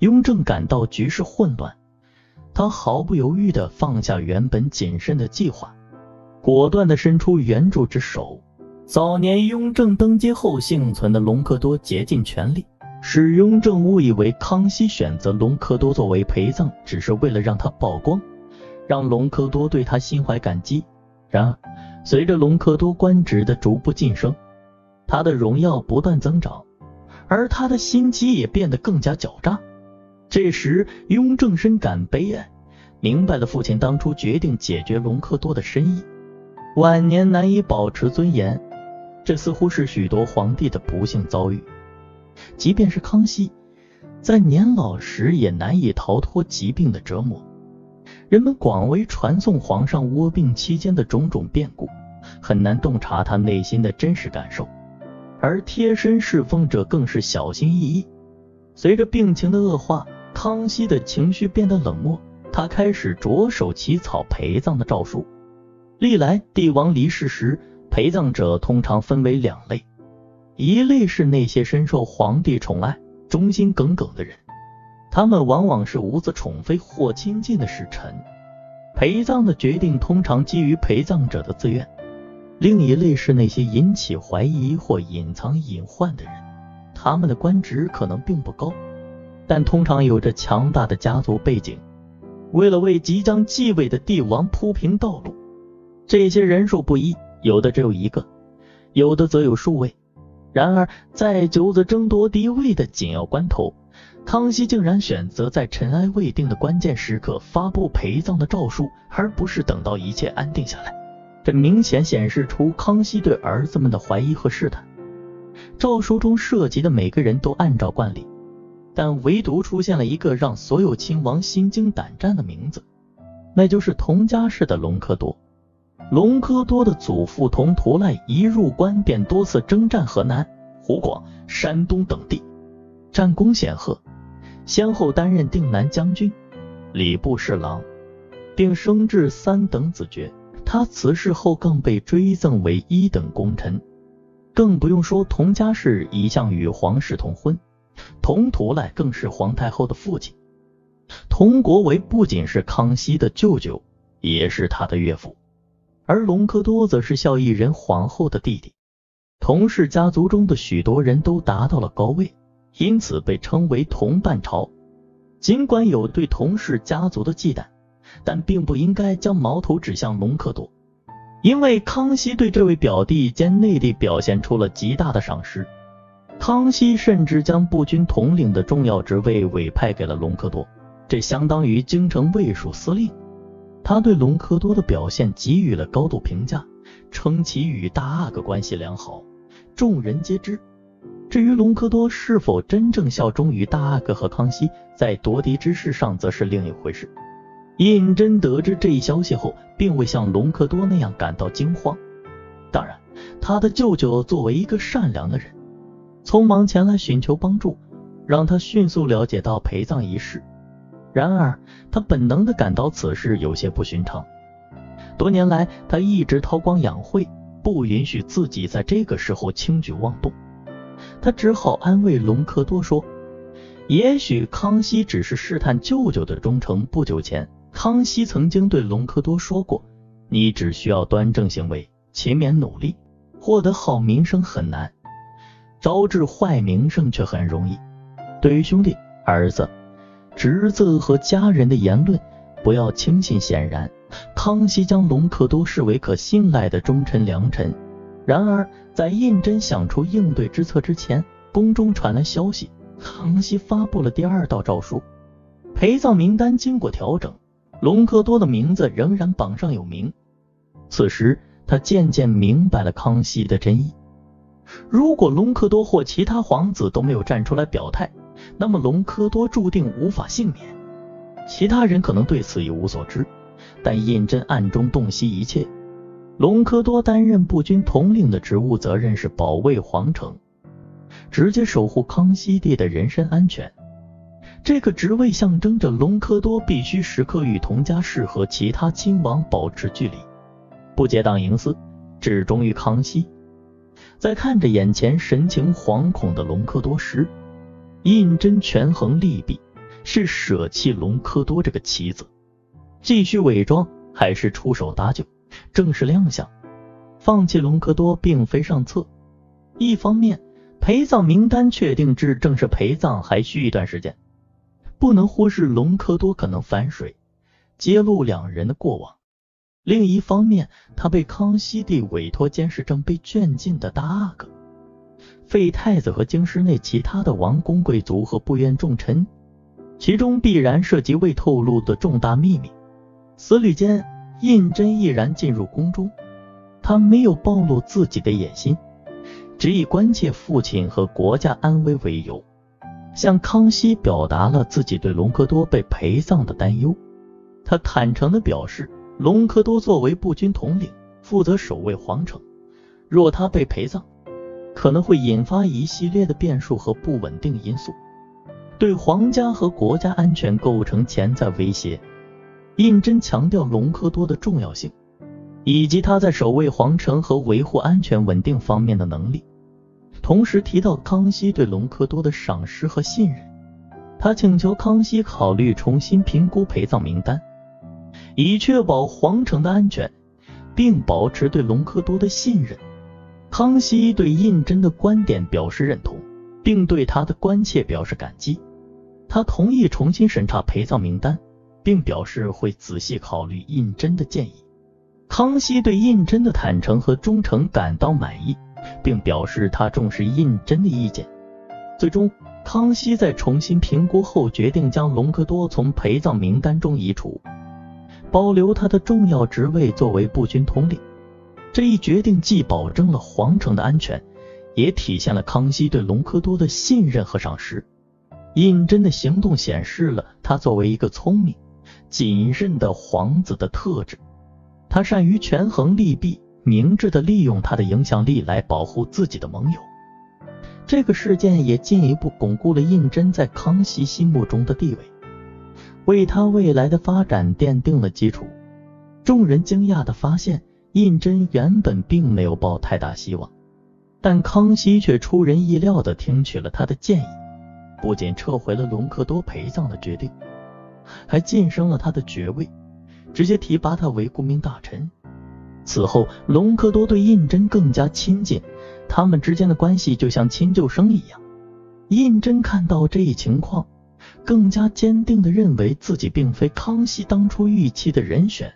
雍正感到局势混乱，他毫不犹豫地放下原本谨慎的计划，果断地伸出援助之手。早年雍正登基后幸存的隆科多竭尽全力，使雍正误以为康熙选择隆科多作为陪葬，只是为了让他曝光，让隆科多对他心怀感激。然而，随着隆科多官职的逐步晋升，他的荣耀不断增长，而他的心机也变得更加狡诈。这时，雍正深感悲哀，明白了父亲当初决定解决隆科多的深意。晚年难以保持尊严。这似乎是许多皇帝的不幸遭遇，即便是康熙，在年老时也难以逃脱疾病的折磨。人们广为传颂皇上卧病期间的种种变故，很难洞察他内心的真实感受，而贴身侍奉者更是小心翼翼。随着病情的恶化，康熙的情绪变得冷漠，他开始着手起草陪葬的诏书。历来帝王离世时，陪葬者通常分为两类，一类是那些深受皇帝宠爱、忠心耿耿的人，他们往往是无子宠妃或亲近的使臣，陪葬的决定通常基于陪葬者的自愿；另一类是那些引起怀疑或隐藏隐患的人，他们的官职可能并不高，但通常有着强大的家族背景，为了为即将继位的帝王铺平道路，这些人数不一。有的只有一个，有的则有数位。然而，在九子争夺帝位的紧要关头，康熙竟然选择在尘埃未定的关键时刻发布陪葬的诏书，而不是等到一切安定下来。这明显显示出康熙对儿子们的怀疑和试探。诏书中涉及的每个人都按照惯例，但唯独出现了一个让所有亲王心惊胆战的名字，那就是佟家氏的隆科多。隆科多的祖父佟图赖一入关便多次征战河南、湖广、山东等地，战功显赫，先后担任定南将军、礼部侍郎，并升至三等子爵。他辞世后更被追赠为一等功臣。更不用说佟家氏一向与皇室同婚，佟图赖更是皇太后的父亲。佟国维不仅是康熙的舅舅，也是他的岳父。而隆科多则是孝义仁皇后的弟弟，佟氏家族中的许多人都达到了高位，因此被称为佟半朝。尽管有对佟氏家族的忌惮，但并不应该将矛头指向隆科多，因为康熙对这位表弟兼内弟表现出了极大的赏识。康熙甚至将步军统领的重要职位委派给了隆科多，这相当于京城卫戍司令。他对隆科多的表现给予了高度评价，称其与大阿哥关系良好，众人皆知。至于隆科多是否真正效忠于大阿哥和康熙，在夺嫡之事上则是另一回事。胤禛得知这一消息后，并未像隆科多那样感到惊慌。当然，他的舅舅作为一个善良的人，匆忙前来寻求帮助，让他迅速了解到陪葬一事。然而，他本能的感到此事有些不寻常。多年来，他一直韬光养晦，不允许自己在这个时候轻举妄动。他只好安慰隆科多说：“也许康熙只是试探舅舅的忠诚。不久前，康熙曾经对隆科多说过：‘你只需要端正行为，勤勉努力，获得好名声很难，招致坏名声却很容易。’对于兄弟、儿子。”侄子和家人的言论不要轻信。显然，康熙将隆科多视为可信赖的忠臣良臣。然而，在胤禛想出应对之策之前，宫中传来消息，康熙发布了第二道诏书。陪葬名单经过调整，隆科多的名字仍然榜上有名。此时，他渐渐明白了康熙的真意。如果隆科多或其他皇子都没有站出来表态，那么隆科多注定无法幸免，其他人可能对此一无所知，但胤禛暗中洞悉一切。隆科多担任步军统领的职务，责任是保卫皇城，直接守护康熙帝的人身安全。这个职位象征着隆科多必须时刻与佟家氏和其他亲王保持距离，不结党营私，只忠于康熙。在看着眼前神情惶恐的隆科多时，胤禛权衡利弊，是舍弃隆科多这个棋子，继续伪装，还是出手搭救，正式亮相？放弃隆科多并非上策。一方面，陪葬名单确定至正式陪葬还需一段时间，不能忽视隆科多可能反水，揭露两人的过往；另一方面，他被康熙帝委托监视正被圈禁的大阿哥。废太子和京师内其他的王公贵族和部院重臣，其中必然涉及未透露的重大秘密。此旅间，胤禛毅然进入宫中，他没有暴露自己的野心，只以关切父亲和国家安危为由，向康熙表达了自己对隆科多被陪葬的担忧。他坦诚地表示，隆科多作为步军统领，负责守卫皇城，若他被陪葬，可能会引发一系列的变数和不稳定因素，对皇家和国家安全构成潜在威胁。胤禛强调隆科多的重要性，以及他在守卫皇城和维护安全稳定方面的能力，同时提到康熙对隆科多的赏识和信任。他请求康熙考虑重新评估陪葬名单，以确保皇城的安全，并保持对隆科多的信任。康熙对胤禛的观点表示认同，并对他的关切表示感激。他同意重新审查陪葬名单，并表示会仔细考虑胤禛的建议。康熙对胤禛的坦诚和忠诚感到满意，并表示他重视胤禛的意见。最终，康熙在重新评估后决定将隆科多从陪葬名单中移除，保留他的重要职位作为步军统领。这一决定既保证了皇城的安全，也体现了康熙对隆科多的信任和赏识。胤禛的行动显示了他作为一个聪明、谨慎的皇子的特质。他善于权衡利弊，明智的利用他的影响力来保护自己的盟友。这个事件也进一步巩固了胤禛在康熙心目中的地位，为他未来的发展奠定了基础。众人惊讶地发现。胤禛原本并没有抱太大希望，但康熙却出人意料地听取了他的建议，不仅撤回了隆科多陪葬的决定，还晋升了他的爵位，直接提拔他为顾命大臣。此后，隆科多对胤禛更加亲近，他们之间的关系就像亲旧生一样。胤禛看到这一情况，更加坚定的认为自己并非康熙当初预期的人选。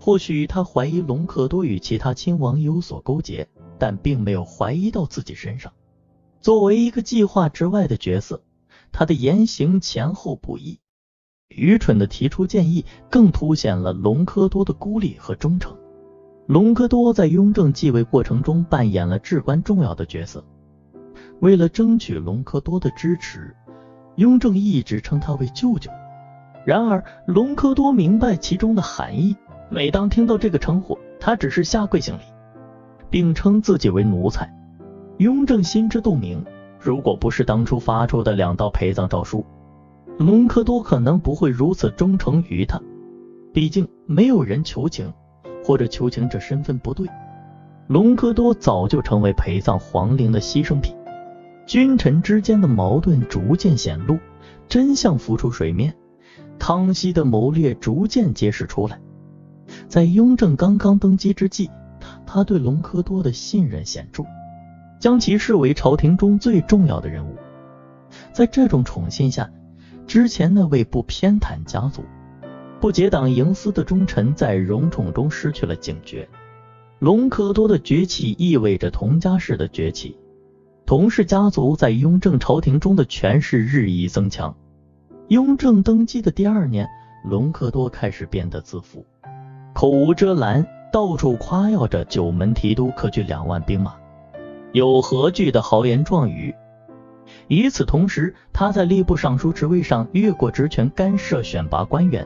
或许他怀疑隆科多与其他亲王有所勾结，但并没有怀疑到自己身上。作为一个计划之外的角色，他的言行前后不一，愚蠢的提出建议，更凸显了隆科多的孤立和忠诚。隆科多在雍正继位过程中扮演了至关重要的角色。为了争取隆科多的支持，雍正一直称他为舅舅。然而，隆科多明白其中的含义。每当听到这个称呼，他只是下跪行礼，并称自己为奴才。雍正心知肚明，如果不是当初发出的两道陪葬诏书，隆科多可能不会如此忠诚于他。毕竟没有人求情，或者求情者身份不对，隆科多早就成为陪葬皇陵的牺牲品。君臣之间的矛盾逐渐显露，真相浮出水面，康熙的谋略逐渐揭示出来。在雍正刚刚登基之际，他对隆科多的信任显著，将其视为朝廷中最重要的人物。在这种宠信下，之前那位不偏袒家族、不结党营私的忠臣，在荣宠中失去了警觉。隆科多的崛起意味着佟家氏的崛起，佟氏家族在雍正朝廷中的权势日益增强。雍正登基的第二年，隆科多开始变得自负。口无遮拦，到处夸耀着九门提督可据两万兵马，有何惧的豪言壮语。与此同时，他在吏部尚书职位上越过职权干涉选拔官员，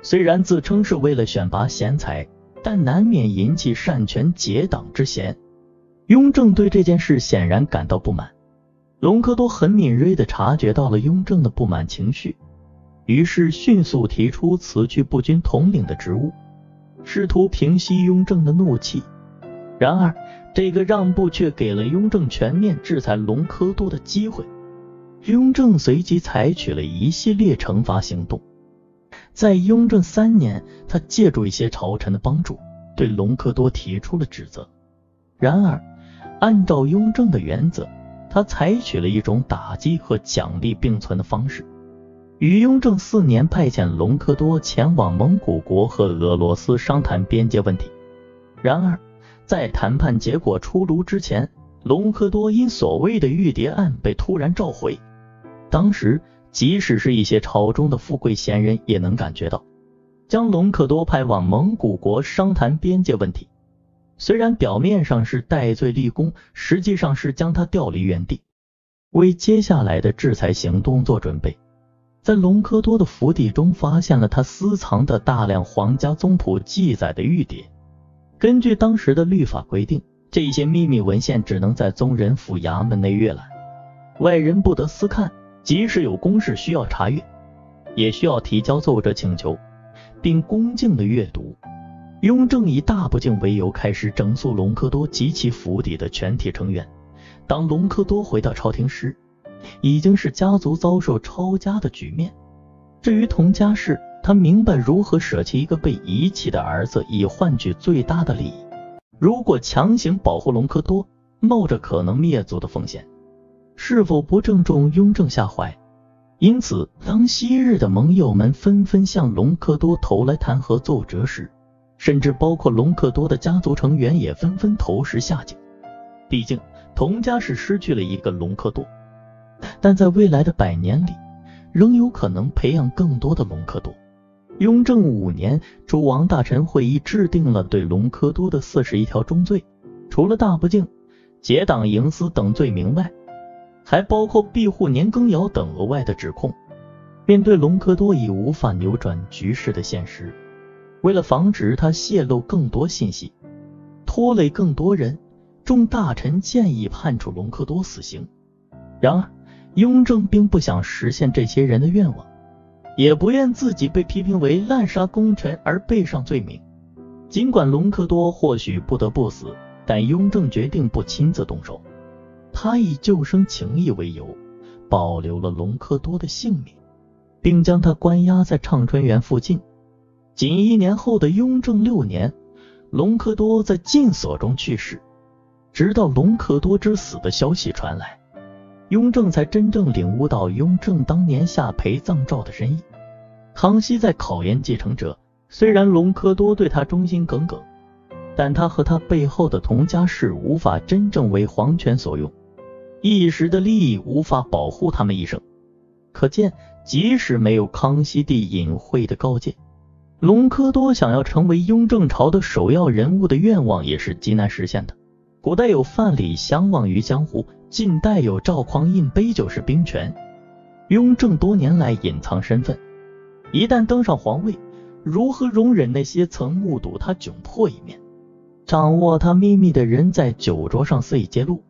虽然自称是为了选拔贤才，但难免引起擅权结党之嫌。雍正对这件事显然感到不满，隆科多很敏锐地察觉到了雍正的不满情绪，于是迅速提出辞去步军统领的职务。试图平息雍正的怒气，然而这个让步却给了雍正全面制裁隆科多的机会。雍正随即采取了一系列惩罚行动。在雍正三年，他借助一些朝臣的帮助，对隆科多提出了指责。然而，按照雍正的原则，他采取了一种打击和奖励并存的方式。于雍正四年，派遣隆科多前往蒙古国和俄罗斯商谈边界问题。然而，在谈判结果出炉之前，隆科多因所谓的玉蝶案被突然召回。当时，即使是一些朝中的富贵闲人也能感觉到，将隆科多派往蒙古国商谈边界问题，虽然表面上是戴罪立功，实际上是将他调离原地，为接下来的制裁行动做准备。在隆科多的府邸中，发现了他私藏的大量皇家宗谱记载的玉牒。根据当时的律法规定，这些秘密文献只能在宗人府衙门内阅览，外人不得私看。即使有公事需要查阅，也需要提交奏折请求，并恭敬的阅读。雍正以大不敬为由，开始整肃隆科多及其府邸的全体成员。当隆科多回到朝廷时，已经是家族遭受抄家的局面。至于佟家氏，他明白如何舍弃一个被遗弃的儿子，以换取最大的利益。如果强行保护隆科多，冒着可能灭族的风险，是否不正中雍正下怀？因此，当昔日的盟友们纷纷向隆科多投来弹劾奏折时，甚至包括隆科多的家族成员也纷纷投石下井。毕竟，佟家是失去了一个隆科多。但在未来的百年里，仍有可能培养更多的隆科多。雍正五年，诸王大臣会议制定了对隆科多的四十一条重罪，除了大不敬、结党营私等罪名外，还包括庇护年羹尧等额外的指控。面对隆科多已无法扭转局势的现实，为了防止他泄露更多信息，拖累更多人，众大臣建议判处隆科多死刑。然而，雍正并不想实现这些人的愿望，也不愿自己被批评为滥杀功臣而背上罪名。尽管隆科多或许不得不死，但雍正决定不亲自动手。他以救生情义为由，保留了隆科多的性命，并将他关押在畅春园附近。仅一年后的雍正六年，隆科多在禁所中去世。直到隆科多之死的消息传来。雍正才真正领悟到雍正当年下陪葬诏的深意。康熙在考验继承者，虽然隆科多对他忠心耿耿，但他和他背后的佟家氏无法真正为皇权所用，一时的利益无法保护他们一生。可见，即使没有康熙帝隐晦的告诫，隆科多想要成为雍正朝的首要人物的愿望也是极难实现的。古代有范蠡相忘于江湖。近代有赵匡胤杯酒释兵权，雍正多年来隐藏身份，一旦登上皇位，如何容忍那些曾目睹他窘迫一面、掌握他秘密的人在酒桌上肆意揭露？